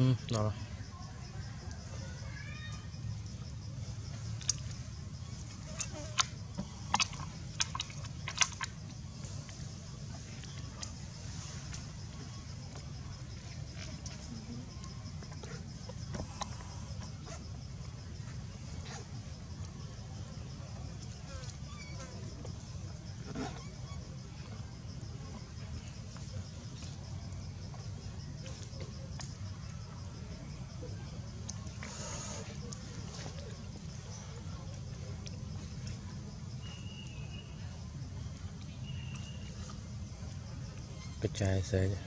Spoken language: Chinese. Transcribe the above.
嗯，拿了。กระจายใส่